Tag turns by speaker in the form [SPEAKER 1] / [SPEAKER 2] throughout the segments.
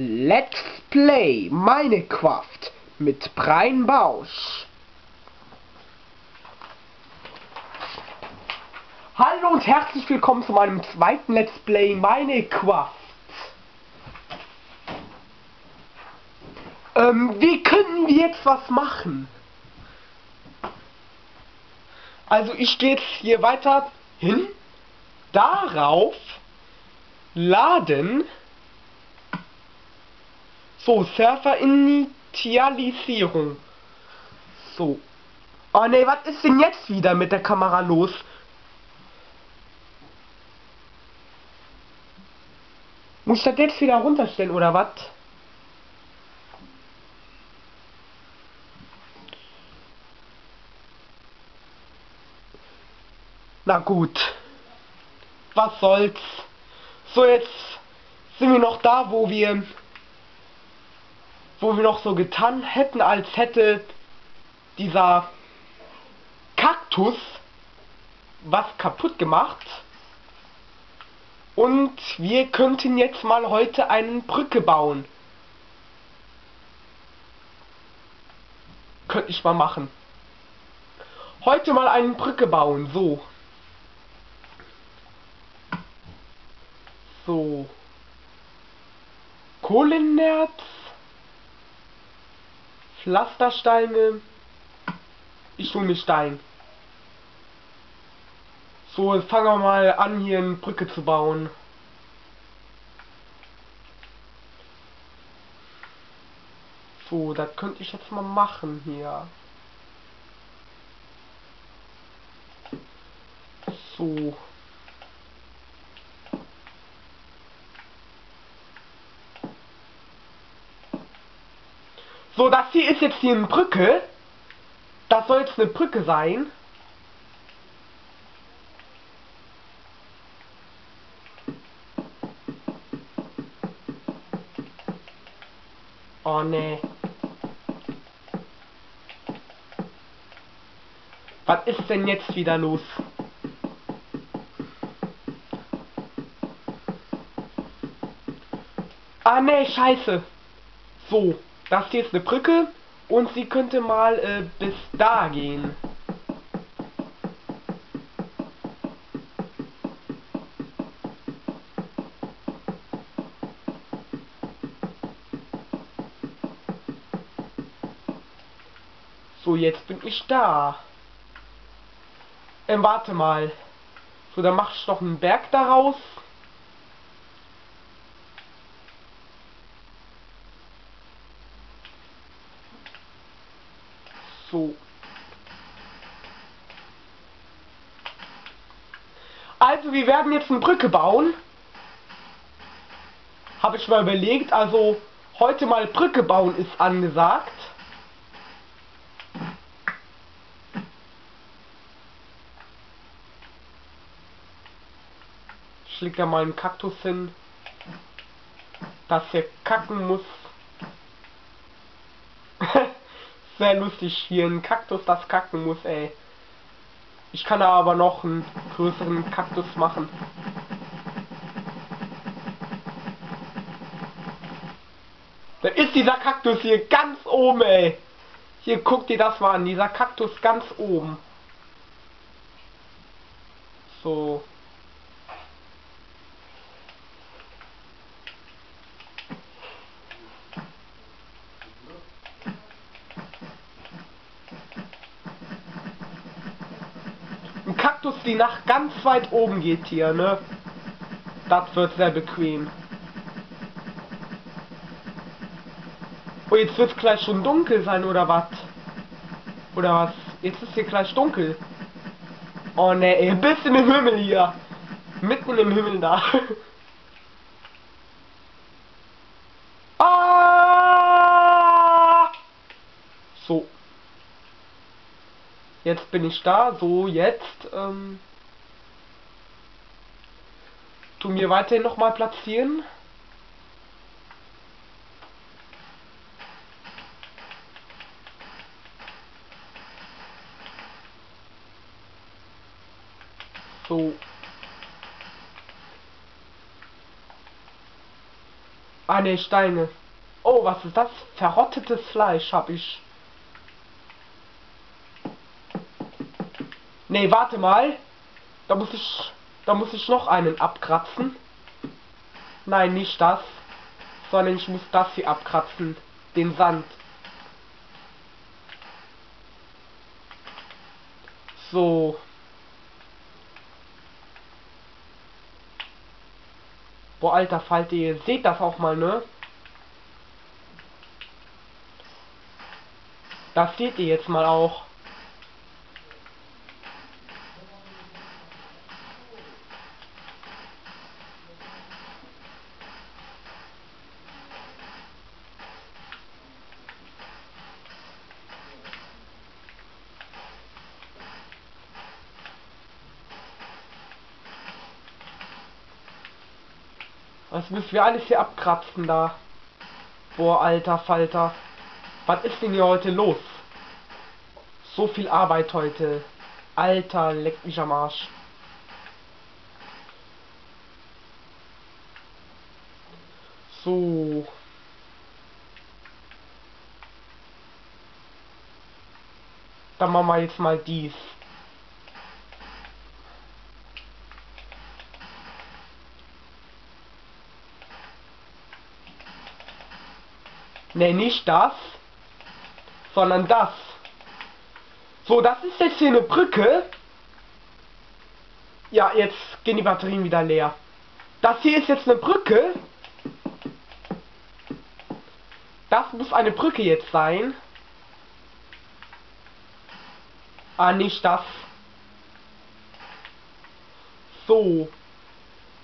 [SPEAKER 1] Let's Play Minecraft mit Brian Bausch. Hallo und herzlich willkommen zu meinem zweiten Let's Play Minecraft. Ähm, wie können wir jetzt was machen? Also ich gehe jetzt hier weiter hin, darauf, laden, so, Surfer-Initialisierung. So. Oh ne, was ist denn jetzt wieder mit der Kamera los? Muss ich das jetzt wieder runterstellen oder was? Na gut. Was soll's. So, jetzt sind wir noch da, wo wir wo wir noch so getan hätten, als hätte dieser Kaktus was kaputt gemacht. Und wir könnten jetzt mal heute eine Brücke bauen. Könnte ich mal machen. Heute mal eine Brücke bauen, so. So. Kohlenerz. Pflastersteine. Ich hole mir Stein. So, fangen wir mal an, hier eine Brücke zu bauen. So, das könnte ich jetzt mal machen hier. So. So, das hier ist jetzt hier eine Brücke. Das soll jetzt eine Brücke sein. Oh ne. Was ist denn jetzt wieder los? Ah ne, scheiße. So. Das hier ist eine Brücke und sie könnte mal äh, bis da gehen. So, jetzt bin ich da. Ähm, warte mal. So, dann mach ich doch einen Berg daraus. So. Also, wir werden jetzt eine Brücke bauen. Habe ich mal überlegt. Also, heute mal Brücke bauen ist angesagt. Ich leg da mal einen Kaktus hin. Dass er kacken muss. sehr lustig hier ein Kaktus, das kacken muss, ey. Ich kann da aber noch einen größeren Kaktus machen. Da ist dieser Kaktus hier ganz oben, ey. Hier, guck dir das mal an. Dieser Kaktus ganz oben. So. Kaktus, die nach ganz weit oben geht hier, ne? Das wird sehr bequem. Oh, jetzt wird es gleich schon dunkel sein, oder was? Oder was? Jetzt ist hier gleich dunkel. Oh ne, ey, bis in den Himmel hier. Mitten im Himmel da. ah! So. Jetzt bin ich da, so jetzt. Ähm, tu mir weiterhin nochmal platzieren. So. Ah ne, Steine. Oh, was ist das? Verrottetes Fleisch habe ich. Ne, warte mal. Da muss ich da muss ich noch einen abkratzen. Nein, nicht das, sondern ich muss das hier abkratzen, den Sand. So. Boah, alter Falter, ihr seht das auch mal, ne? Das seht ihr jetzt mal auch. Was müssen wir alles hier abkratzen da? Boah, alter Falter. Was ist denn hier heute los? So viel Arbeit heute. Alter, leck mich am Arsch. So. Dann machen wir jetzt mal dies. Ne, nicht das, sondern das. So, das ist jetzt hier eine Brücke. Ja, jetzt gehen die Batterien wieder leer. Das hier ist jetzt eine Brücke. Das muss eine Brücke jetzt sein. Ah, nicht das. So.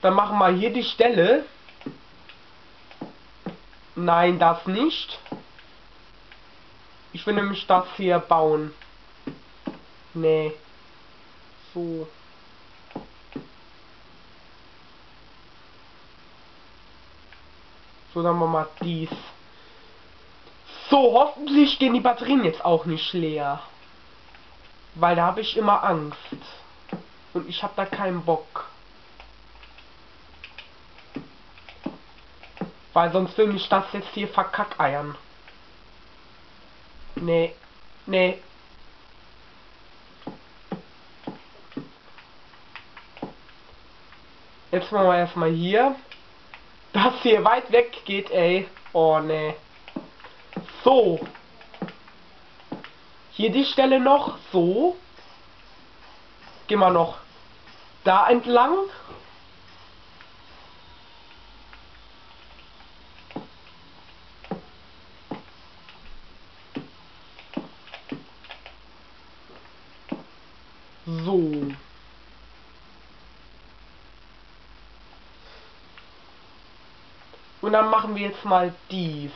[SPEAKER 1] Dann machen wir hier die Stelle. Nein, das nicht. Ich will nämlich das hier bauen. Nee. So. So, machen wir mal dies. So, hoffentlich gehen die Batterien jetzt auch nicht leer. Weil da habe ich immer Angst. Und ich habe da keinen Bock. Weil sonst will mich das jetzt hier verkackeiern. Nee. Nee. Jetzt machen wir erstmal hier. Das hier weit weg geht, ey. Oh, nee. So. Hier die Stelle noch. So. Gehen wir noch da entlang. So. Und dann machen wir jetzt mal dies.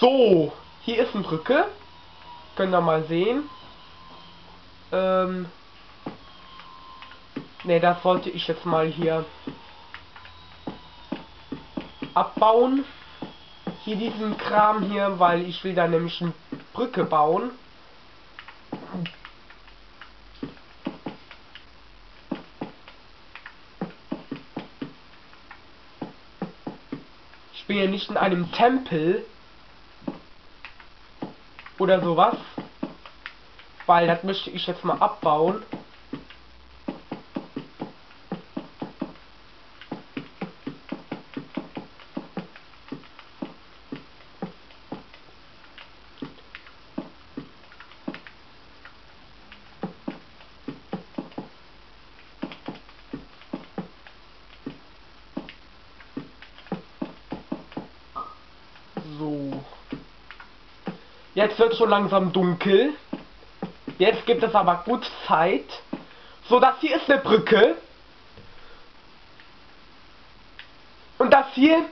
[SPEAKER 1] So, hier ist eine Brücke. Können wir mal sehen. Ähm, Ne, das sollte ich jetzt mal hier abbauen. Hier diesen Kram hier, weil ich will da nämlich eine Brücke bauen. Ich bin ja nicht in einem Tempel oder sowas, weil das möchte ich jetzt mal abbauen. Jetzt wird schon langsam dunkel. Jetzt gibt es aber gut Zeit. So, das hier ist eine Brücke. Und das hier,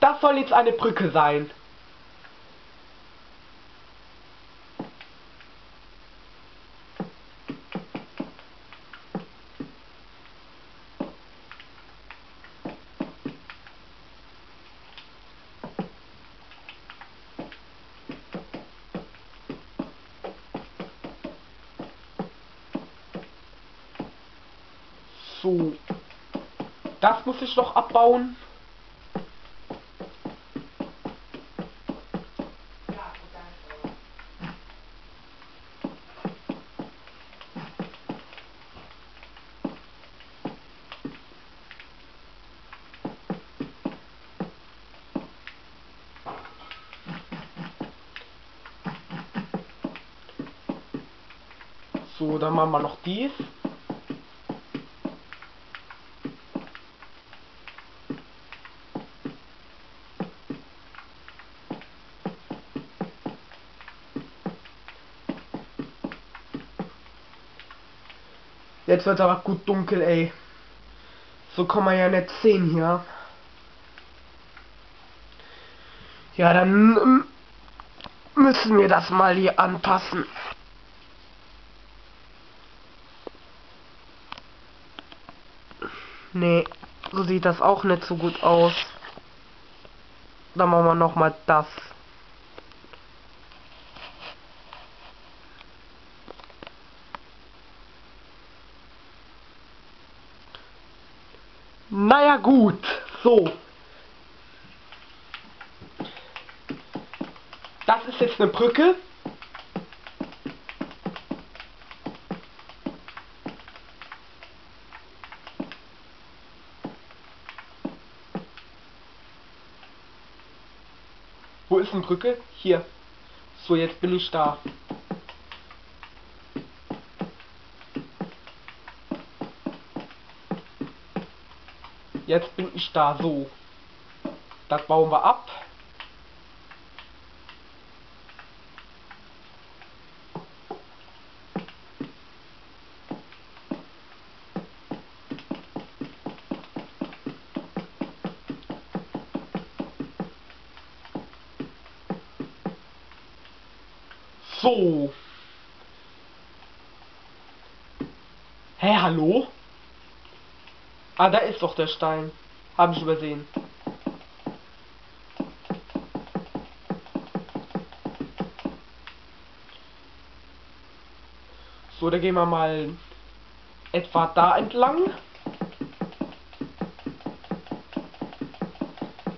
[SPEAKER 1] das soll jetzt eine Brücke sein. So. Das muss ich noch abbauen. So, dann machen wir noch dies. Jetzt wird aber gut dunkel, ey. So kann man ja nicht sehen hier. Ja, dann müssen wir das mal hier anpassen. Nee, so sieht das auch nicht so gut aus. Dann machen wir noch mal das. Naja gut, so. Das ist jetzt eine Brücke. Wo ist eine Brücke? Hier. So, jetzt bin ich da. Jetzt bin ich da, so. Das bauen wir ab. So. Hä, hallo? Ah, da ist doch der Stein. Habe ich übersehen. So, da gehen wir mal etwa da entlang.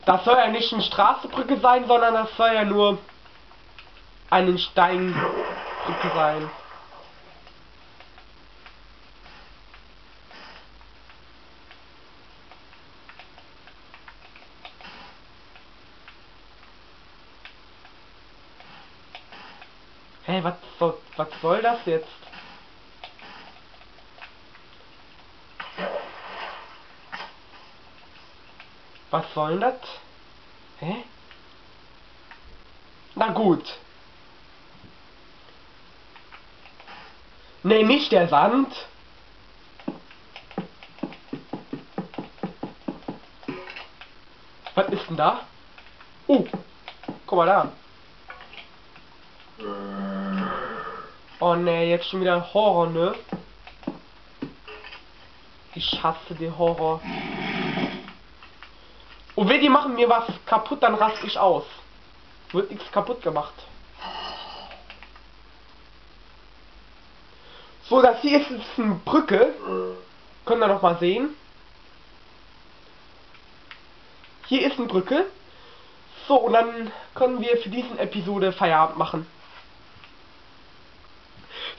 [SPEAKER 1] Das soll ja nicht eine Straßenbrücke sein, sondern das soll ja nur eine Steinbrücke sein. Hey, was soll, was soll das jetzt? Was soll das? Hä? Na gut. Nee, nicht der Sand. Was ist denn da? Oh, guck mal da. Oh ne, jetzt schon wieder Horror, ne? Ich hasse die Horror. Und wenn die machen mir was kaputt, dann raste ich aus. Wird nichts kaputt gemacht. So, das hier ist jetzt eine Brücke. Können wir noch mal sehen. Hier ist eine Brücke. So, und dann können wir für diesen Episode Feierabend machen.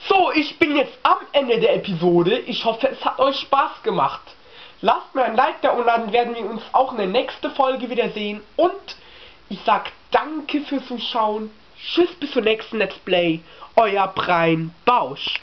[SPEAKER 1] So, ich bin jetzt am Ende der Episode. Ich hoffe, es hat euch Spaß gemacht. Lasst mir ein Like da und dann werden wir uns auch in der nächsten Folge wiedersehen. Und ich sag danke fürs Zuschauen. Tschüss bis zum nächsten Let's Play. Euer Brein Bausch.